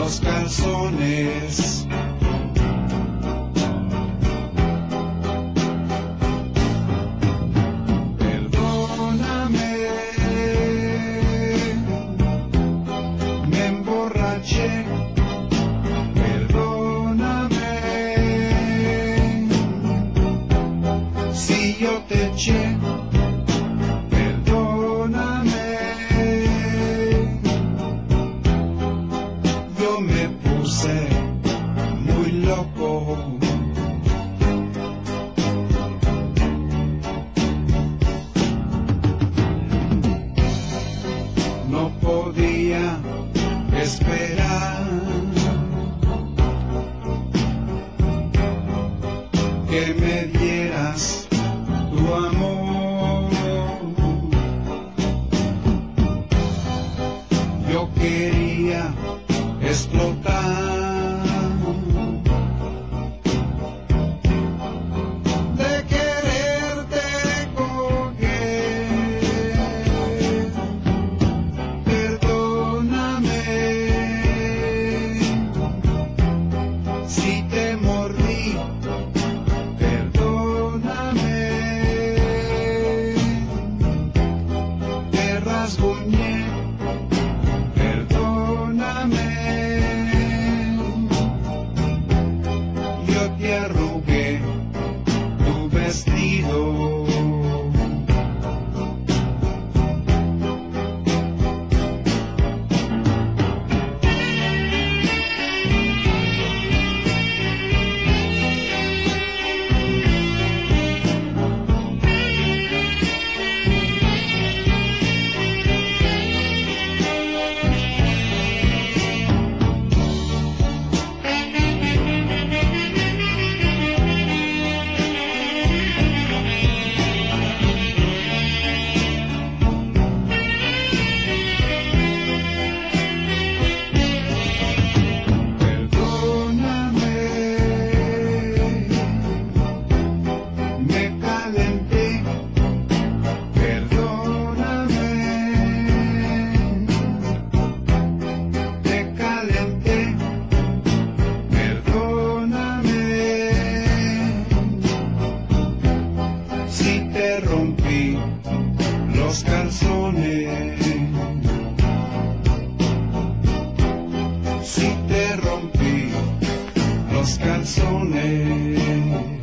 los calzones. Perdóname, me emborraché. Perdóname, si yo te eché. podía esperar. Que me dieras tu amor. Yo quería explotar. Si te canzones.